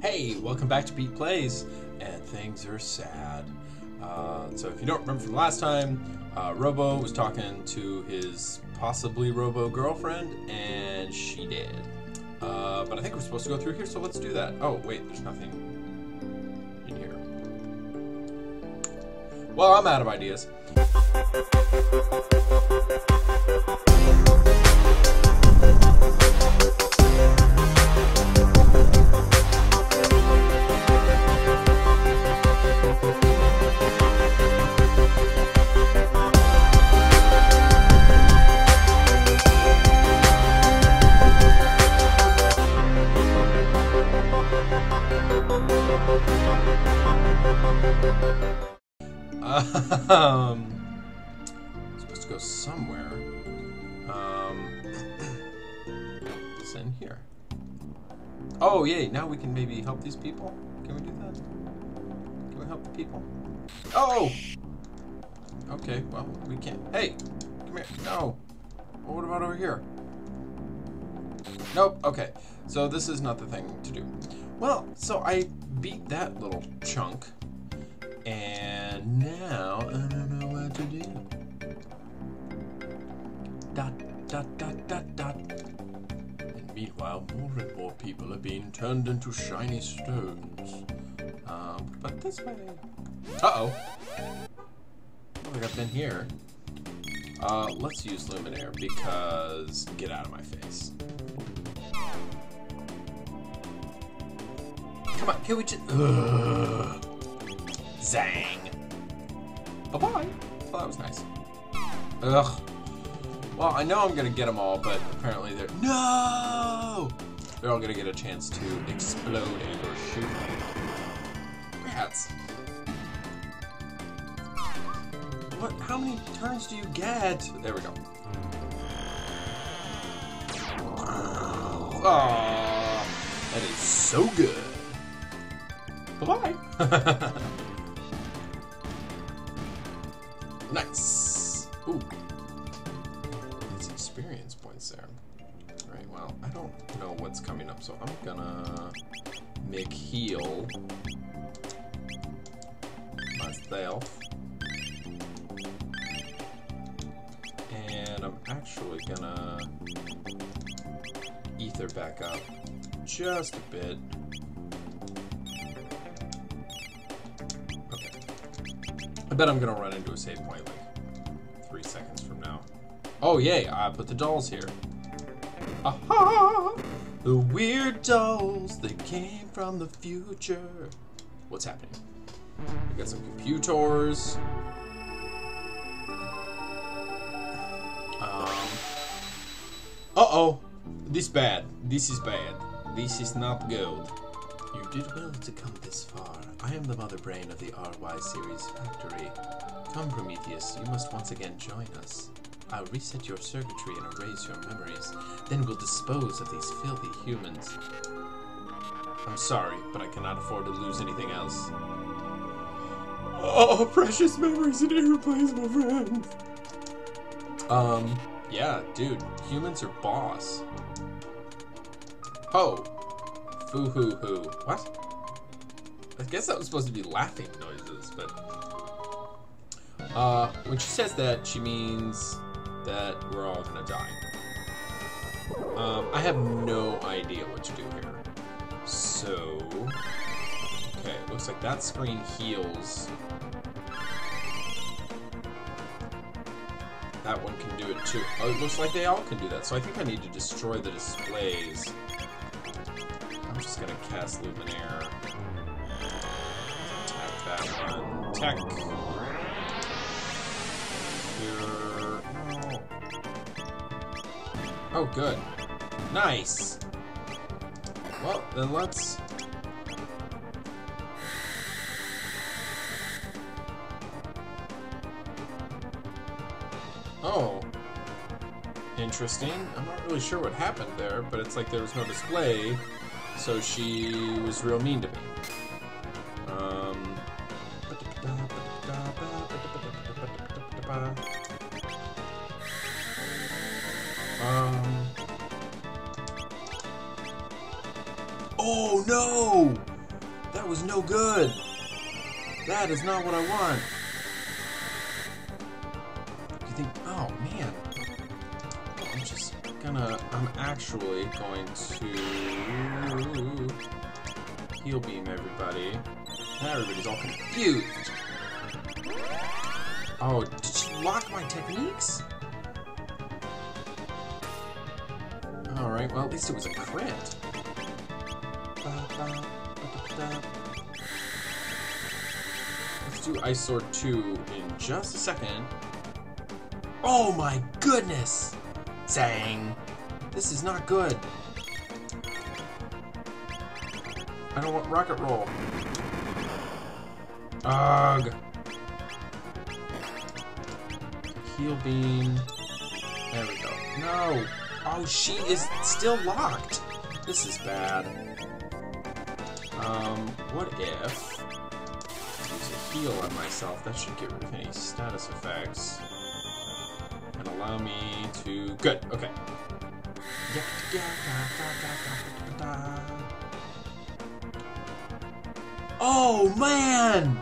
Hey, welcome back to Pete Plays, and things are sad. Uh, so if you don't remember from last time, uh, Robo was talking to his possibly Robo girlfriend, and she did. Uh, but I think we're supposed to go through here, so let's do that. Oh, wait, there's nothing in here. Well, I'm out of ideas. Um, supposed to go somewhere. Um, it's in here. Oh, yay! Now we can maybe help these people. Can we do that? Can we help the people? Oh! Okay, well, we can't. Hey! Come here. No! Well, what about over here? Nope, okay. So this is not the thing to do. Well, so I beat that little chunk. And now I don't know what to do. Dot, dot, dot, dot, dot. And meanwhile, more and more people are being turned into shiny stones. Um, but this way. Uh-oh. Oh, I got been here. Uh, let's use Luminaire because get out of my face. Come on, can we just... Ugh. Zang. Bye-bye. Oh, that was nice. Ugh. Well, I know I'm gonna get them all, but apparently they're... No! They're all gonna get a chance to explode and or shoot. Rats. What? How many turns do you get? There we go. Oh, that is so good. Bye-bye. Nice. Ooh. It's experience points there. Right, well, I don't know what's coming up, so I'm gonna make heal myself. And I'm actually gonna ether back up just a bit. I bet I'm gonna run into a save point like three seconds from now. Oh yay, I put the dolls here. Aha! The weird dolls, they came from the future. What's happening? We got some computers. Um. Uh-oh. This bad. This is bad. This is not good. You did well to come this far. I am the mother brain of the RY series factory. Come, Prometheus, you must once again join us. I'll reset your circuitry and erase your memories. Then we'll dispose of these filthy humans. I'm sorry, but I cannot afford to lose anything else. Oh, precious memories and irreplaceable friends. Um, yeah, dude, humans are boss. Ho! Foo hoo hoo. What? I guess that was supposed to be laughing noises, but... Uh, when she says that, she means that we're all gonna die. Um, I have no idea what to do here. So... Okay, looks like that screen heals. That one can do it too. Oh, it looks like they all can do that, so I think I need to destroy the displays. Just gonna cast Luminaire. Attack that one. Attack. Oh, good. Nice! Well, then let's... Oh. Interesting. I'm not really sure what happened there, but it's like there was no display, so she was real mean to me. Um... Um... Oh Oh no! That was no good. That is not what I want. Gonna. I'm actually going to heal beam everybody. Now everybody's all confused. Oh, did she lock my techniques? Alright, well at least it was a crit. Let's do Ice Sword 2 in just a second. Oh my goodness! Zang! This is not good. I don't want Rocket Roll. Ugh. Heal Beam. There we go. No! Oh, she is still locked! This is bad. Um, what if... Use a heal on myself. That should get rid of any status effects. And allow me to... Good, okay. Oh, man!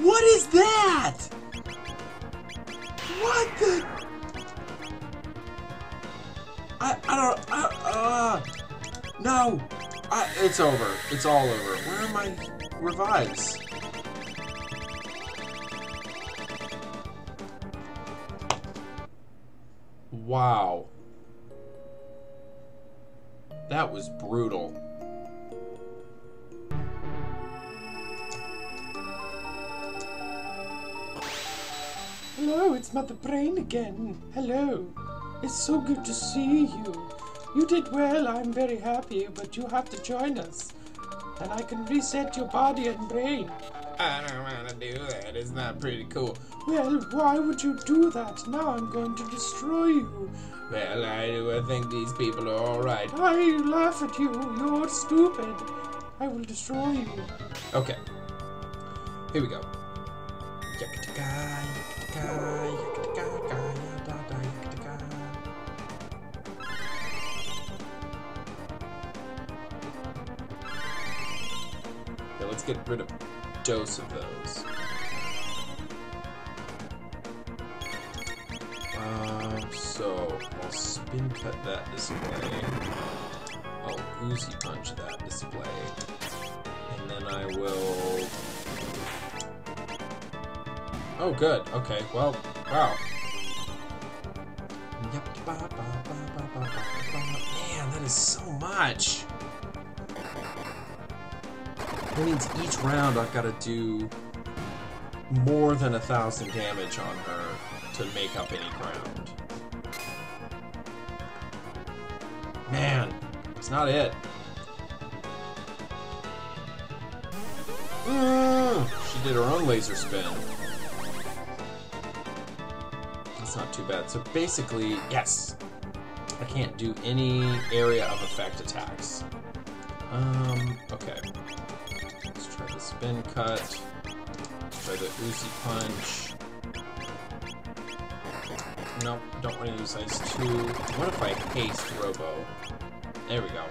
What is that? What the... I, I don't... Uh, uh, no! I, it's over. It's all over. Where are my revives? Wow. That was brutal. Hello, it's Mother Brain again. Hello. It's so good to see you. You did well, I'm very happy, but you have to join us. And I can reset your body and brain. I don't want to do that. It's not pretty cool. Well, why would you do that? Now I'm going to destroy you. Well, I do. I think these people are all right. I laugh at you. You're stupid. I will destroy you. Okay. Here we go. Okay, let's get rid of dose of those. Um, so I'll spin cut that display. I'll Uzi punch that display. And then I will... Oh, good. Okay, well, wow. Man, that is so much. That means each round I've got to do more than a thousand damage on her to make up any ground. Man, it's not it. Mm, she did her own laser spin. That's not too bad. So basically, yes, I can't do any area of effect attacks. Um, okay. Spin cut. Try the Uzi punch. Nope, don't want to use Ice 2. What if I haste Robo? There we go.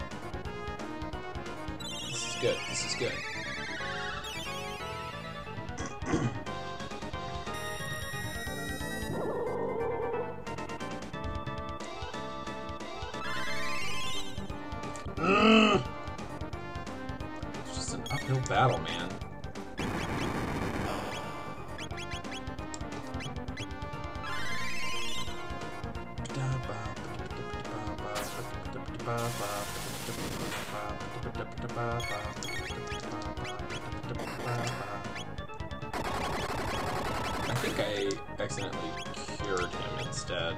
This is good, this is good. It's just an uphill battle, man. I think I accidentally cured him instead.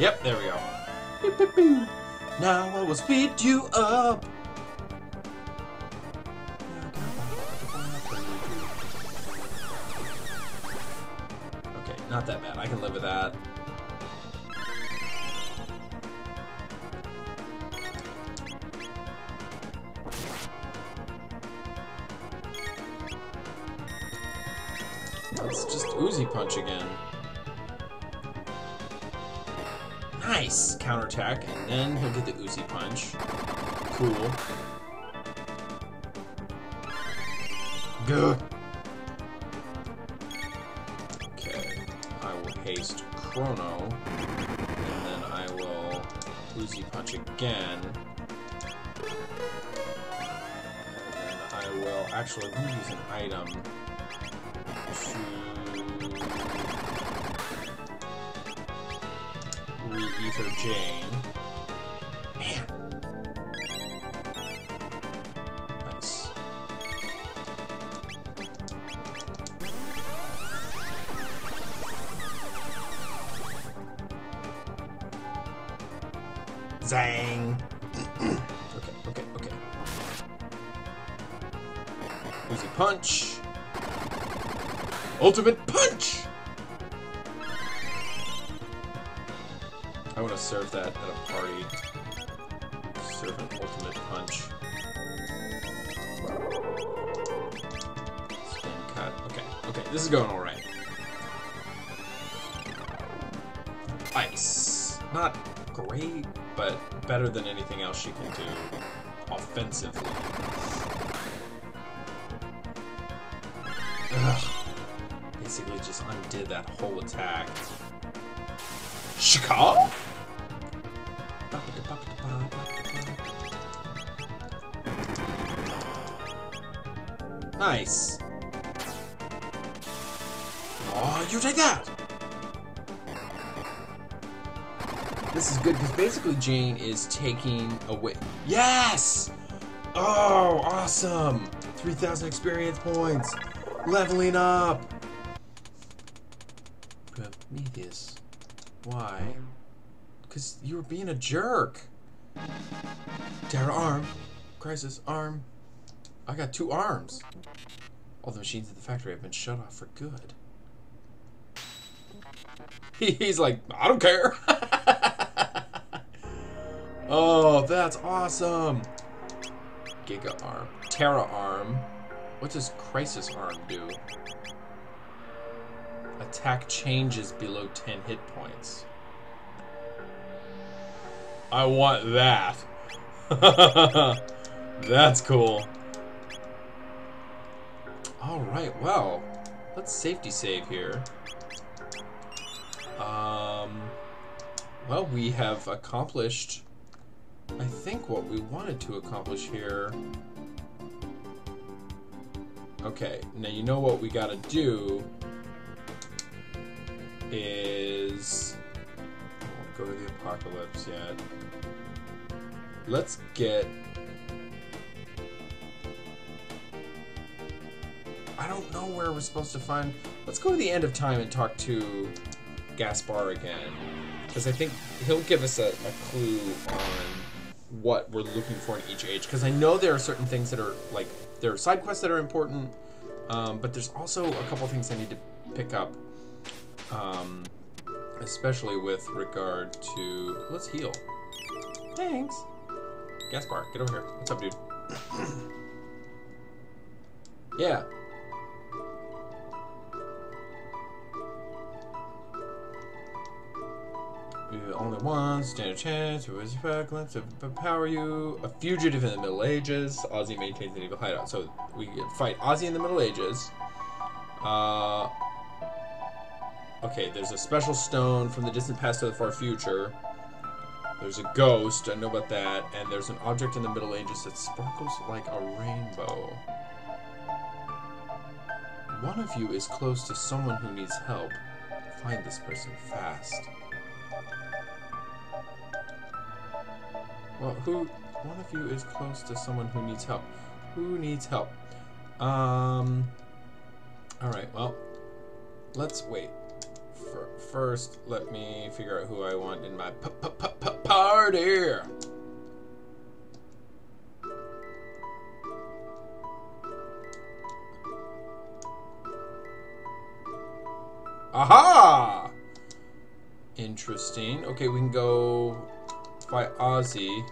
Yep, there we go. Now I will speed you up. Okay, I will haste Chrono, and then I will Uzi Punch again. And I will actually use an item to re-ether Jayne. This is going alright. Ice. Not great, but better than anything else she can do offensively. Ugh. Basically just undid that whole attack. Shika? Nice. You take that! This is good because basically Jayne is taking away. Yes! Oh, awesome! 3,000 experience points! Leveling up! Prometheus. Why? Because you were being a jerk. Terra arm. Crisis arm. I got two arms. All the machines at the factory have been shut off for good. He's like, I don't care. oh, that's awesome. Giga arm. Terra arm. What does Crisis arm do? Attack changes below 10 hit points. I want that. That's cool. Alright, well, let's safety save here. Um, well, we have accomplished, I think, what we wanted to accomplish here. Okay, now you know what we gotta do is... I won't go to the apocalypse yet. Let's get... I don't know where we're supposed to find... Let's go to the end of time and talk to Gaspar again. Because I think he'll give us a, a clue on what we're looking for in each age. Because I know there are certain things that are, like, there are side quests that are important, um, but there's also a couple things I need to pick up. Um, especially with regard to... Let's heal. Thanks. Gaspar, get over here. What's up, dude? yeah. Only one, stand a chance, who is glimpse to power you. A fugitive in the Middle Ages. Ozzie maintains an evil hideout. So we fight Ozzie in the Middle Ages. Uh, okay, there's a special stone from the distant past to the far future. There's a ghost, I know about that, and there's an object in the Middle Ages that sparkles like a rainbow. One of you is close to someone who needs help. Find this person fast. Well, who... One of you is close to someone who needs help. Who needs help? Um... Alright, well... Let's wait. For, first, let me figure out who I want in my p -p -p -p party! Aha! Interesting. Okay, we can go by Ozzie.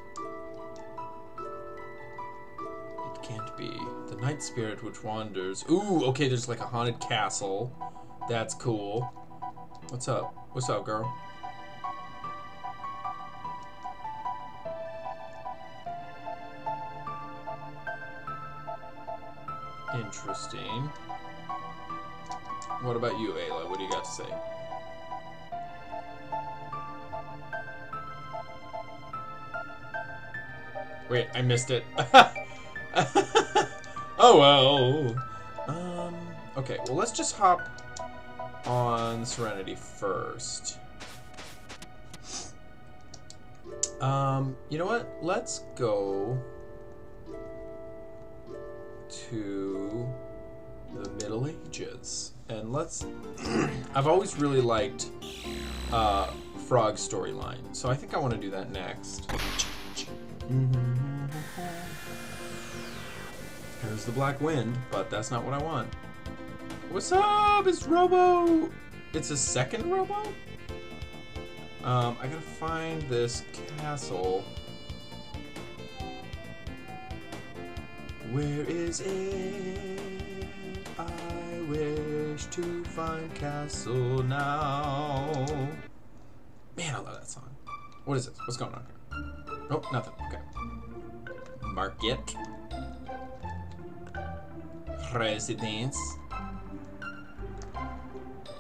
It can't be. The night spirit which wanders. Ooh, okay, there's like a haunted castle. That's cool. What's up? What's up, girl? Interesting. What about you, Ayla? What do you got to say? Wait, I missed it. oh well. Um. Okay. Well, let's just hop on Serenity first. Um. You know what? Let's go to the Middle Ages, and let's. I've always really liked uh, Frog storyline, so I think I want to do that next. There's the Black Wind, but that's not what I want. What's up? It's Robo. It's a second Robo. Um, I gotta find this castle. Where is it? I wish to find castle now. Man, I love that song. What is this? What's going on here? Oh, nothing. Okay. Market. Residence.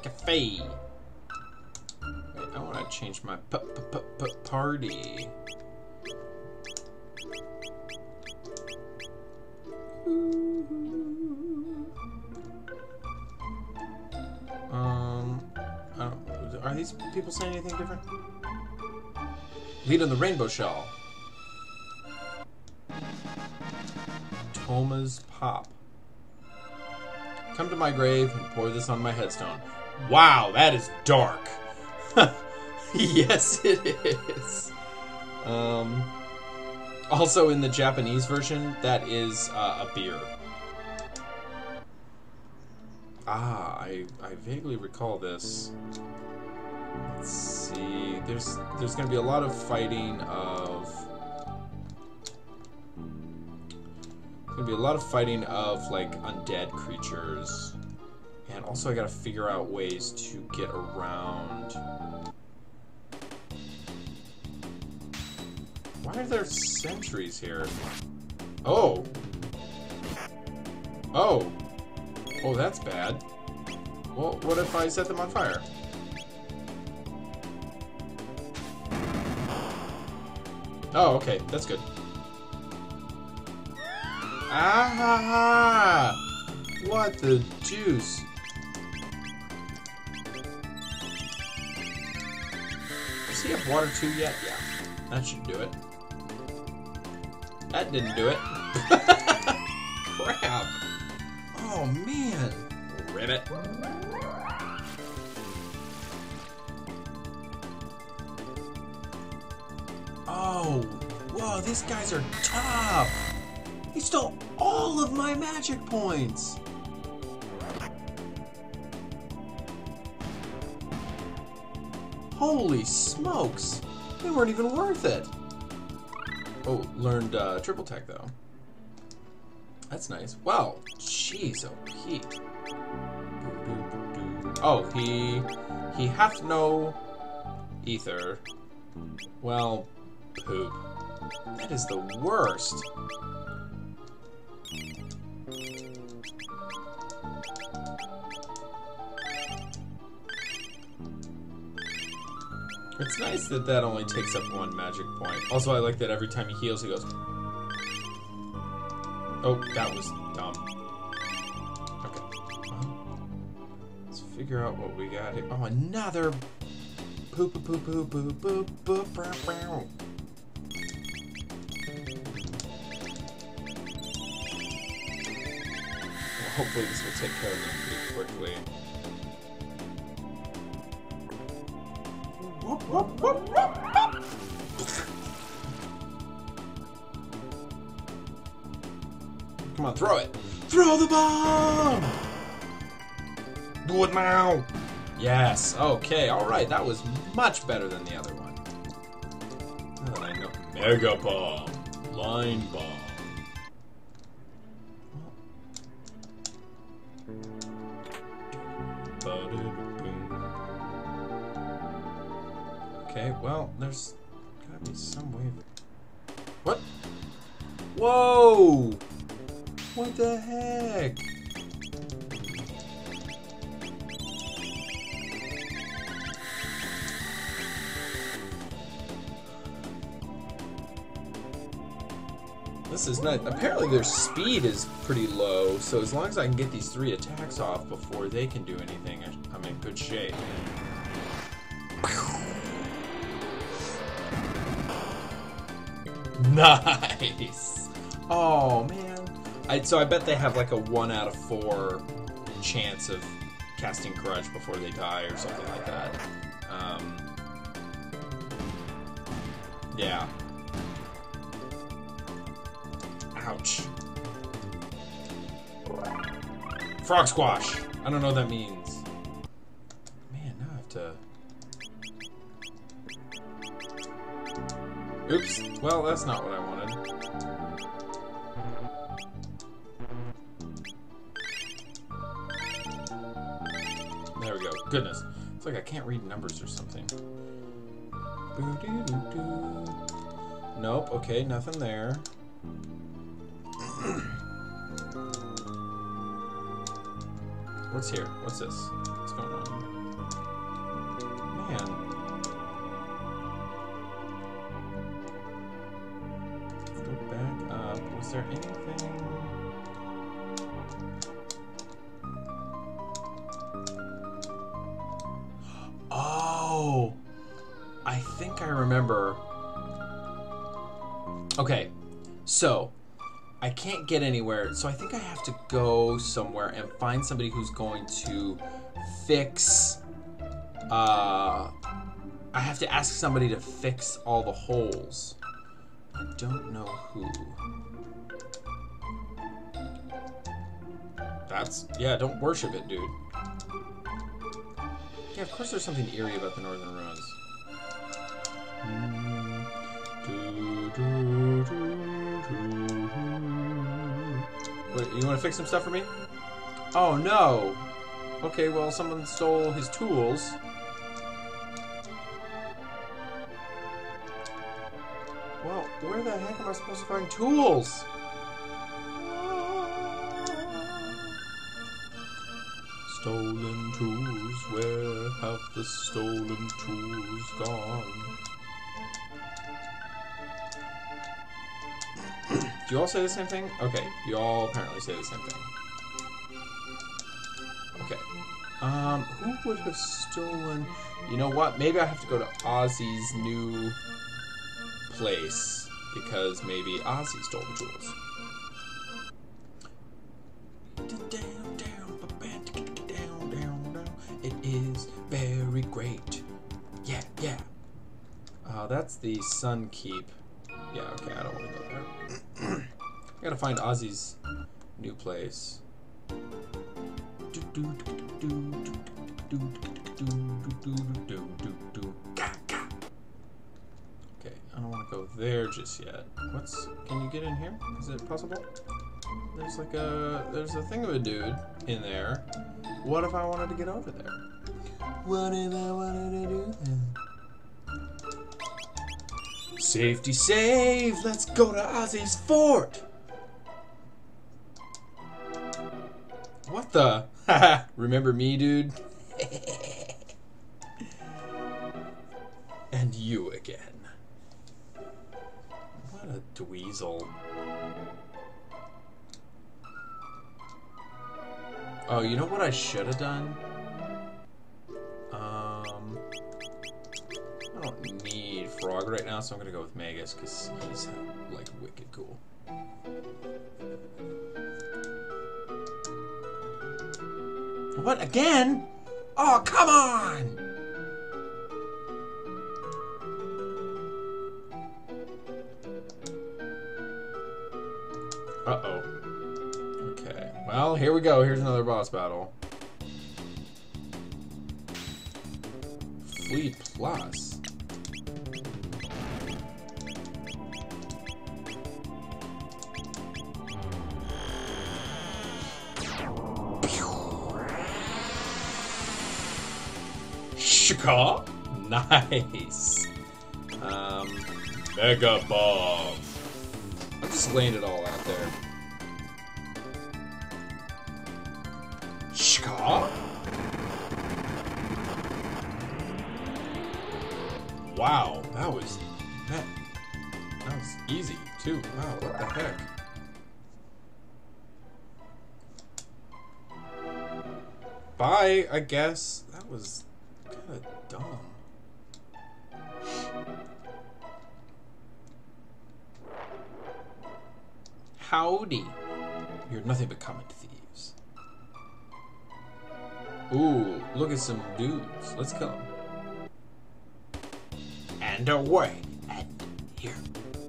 Cafe. Wait, I want to change my p p p p party. Um, are these people saying anything different? Lead on the rainbow shell. Toma's pop. Come to my grave and pour this on my headstone. Wow, that is dark. yes, it is. Um, also, in the Japanese version, that is uh, a beer. Ah, I, I vaguely recall this. Let's see. There's there's gonna be a lot of fighting of. Gonna be a lot of fighting of like undead creatures, and also I gotta figure out ways to get around. Why are there sentries here? Oh. Oh. Oh, that's bad. Well, what if I set them on fire? Oh, okay, that's good. Ah! ha ha! What the juice? Does he have water too yet? Yeah, that should do it. That didn't do it. Crap. Oh man. Ribbit. Oh, whoa, these guys are tough. He stole all of my magic points. Holy smokes. They weren't even worth it. Oh, learned uh, triple tech though. That's nice. Wow. Jeez, OP. Oh, he he hath no ether. Well, poop. That is the worst. It's nice that that only takes up one magic point. Also, I like that every time he heals, he goes. Oh, that was dumb. Okay. Let's figure out what we got here. Oh, another poop poop poop poop poop poop poop. bow, bow. Hopefully this will take care of them pretty quickly. Come on, throw it. Throw the bomb! Do it now! Yes, okay, alright, that was much better than the other one. Mega bomb. Line bomb. Whoa! What the heck? This is not. Apparently, their speed is pretty low, so as long as I can get these three attacks off before they can do anything, I'm in good shape. Nice. Oh man. I, so I bet they have like a one out of four chance of casting Grudge before they die or something like that. Um, yeah. Ouch. Frog squash. I don't know what that means. Man, now I have to. Oops. Well, that's not what I wanted. Goodness. It's like I can't read numbers or something. Nope. Okay, nothing there. What's here? What's this? Get anywhere, so I think I have to go somewhere and find somebody who's going to fix. Uh, I have to ask somebody to fix all the holes. I don't know who. That's yeah. Don't worship it, dude. Yeah, of course. There's something eerie about the Northern Ruins. Mm, Wait, you want to fix some stuff for me? Oh no. Okay, well, someone stole his tools. Well, where the heck am I supposed to find tools? Stolen tools, where have the stolen tools gone? Do you all say the same thing? Okay, you all apparently say the same thing. Okay. Um, who would have stolen... You know what? Maybe I have to go to Ozzie's new place because maybe Ozzie stole the jewels. It is very great. Yeah, yeah. Uh, that's the Sun Keep. Yeah, okay, I don't want to go. I gotta find Ozzie's new place. Okay, I don't want to go there just yet. What's? Can you get in here? Is it possible? There's like a there's a thing of a dude in there. What if I wanted to get over there? What if I wanted to do that? Safety save! Let's go to Ozzie's fort! What the? Remember me, dude? and you again. What a dweezil. Oh, you know what I should have done? Um, I don't need Frog right now, so I'm gonna go with Magus because he's like wicked cool. What again? Oh, come on! Uh oh. Okay. Well, here we go. Here's another boss battle. Flea Plus. Nice. Um, Mega Bomb. I'm just laying it all out there. Shka? Wow, that was that that was easy too. Wow, what the heck? Bye, I guess. That was kind of dumb. Howdy. You're nothing but common thieves. Ooh, look at some dudes. Let's go. And away. And here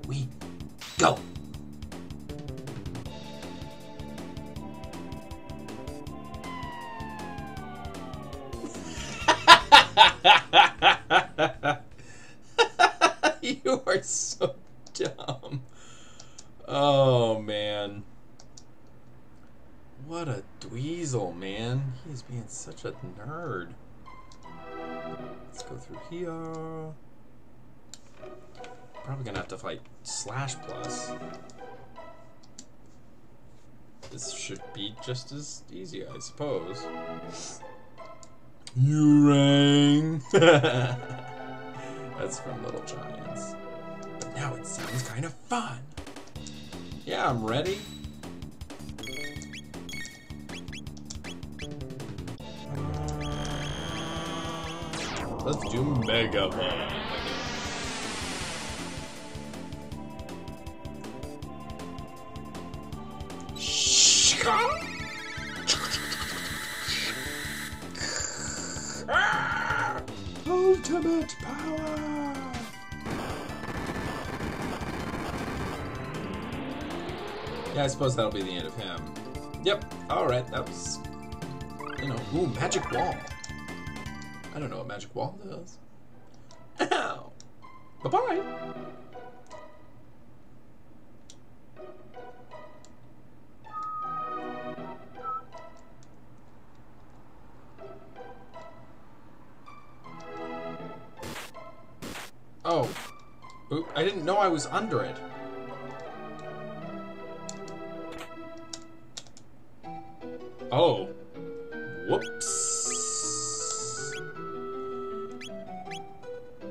we go. Oh man. What a dweezil, man. He is being such a nerd. Let's go through here. Probably gonna have to fight Slash Plus. This should be just as easy, I suppose. You rang. That's from Little Giants. But now it sounds kind of fun. Yeah, I'm ready. Let's do Mega Ball. Ultimate power! Yeah, I suppose that'll be the end of him. Yep. Alright, that was... You know, ooh, magic wall. I don't know what magic wall does. Ow! Bye-bye! Oh. I didn't know I was under it. Oh. Whoops.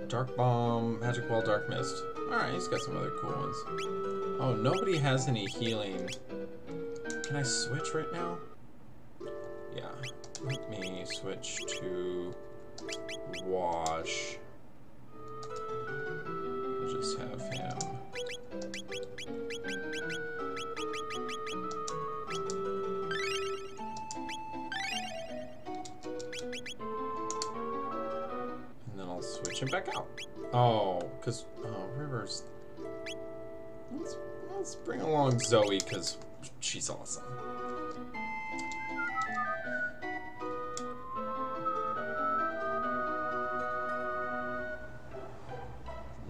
Dark Bomb, Magic Wall, Dark Mist. Alright, he's got some other cool ones. Oh, nobody has any healing. Can I switch right now? Yeah. Let me switch to Wash. Just have him. Him back out. Oh, because oh, River's. Let's, let's bring along Zoe because she's awesome.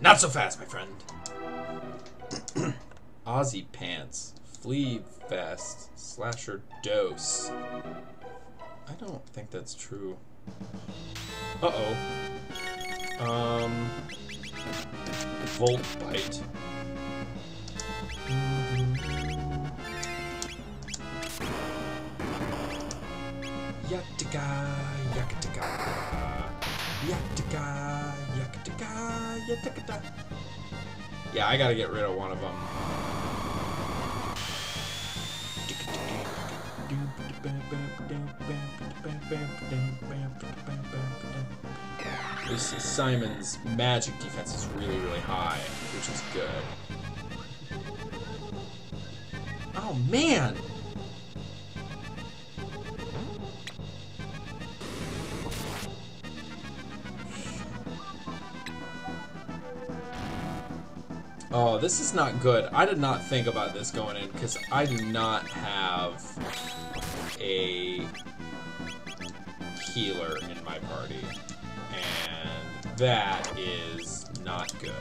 Not so fast, my friend. Ozzie Pants, Flea Vest, Slasher Dose. I don't think that's true. Uh-oh. Um... Volt Bite. Yatika, yakataka. Yatika, yakataka, yatakata. Yeah, I gotta get rid of one of them. Simon's magic defense is really, really high, which is good. Oh man! Oh, this is not good. I did not think about this going in because I do not have that is not good.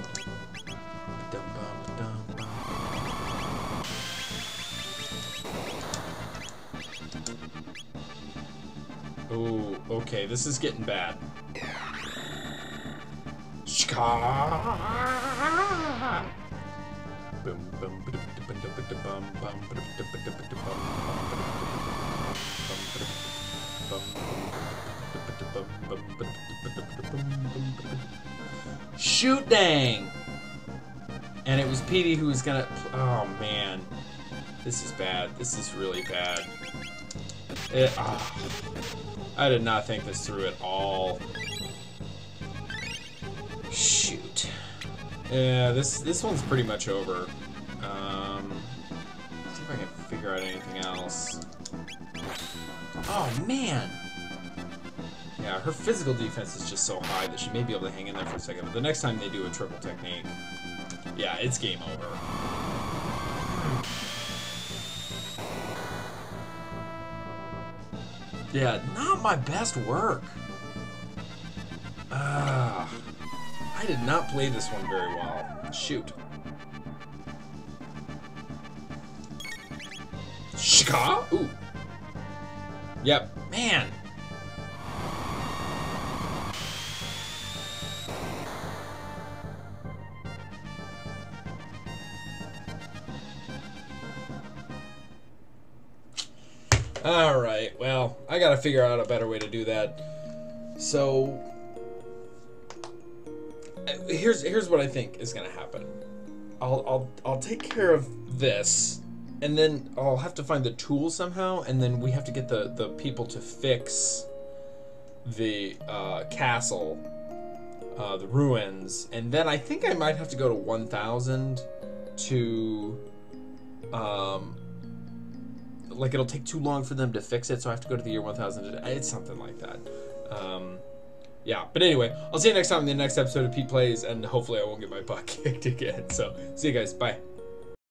Ooh, okay, this is getting bad. Shoot dang! And it was Petey who was gonna... Oh, man. This is bad. This is really bad. It, oh, I did not think this through at all. Shoot. Yeah, this this one's pretty much over. Um, see if I can figure out anything else. Oh, man! Yeah, her physical defense is just so high that she may be able to hang in there for a second. But the next time they do a triple technique, yeah, it's game over. Yeah, not my best work. Ah, I did not play this one very well. Shoot. Shika? Ooh. Yep. Man. Alright, well, I gotta figure out a better way to do that. So, here's here's what I think is gonna happen. I'll I'll I'll take care of this, and then I'll have to find the tool somehow, and then we have to get the the people to fix the uh, castle, uh, the ruins, and then I think I might have to go to one thousand to um like it'll take too long for them to fix it, so I have to go to the year 1000. It's something like that. Um, yeah, but anyway, I'll see you next time in the next episode of Pete Plays, and hopefully I won't get my butt kicked again. So, see you guys. Bye.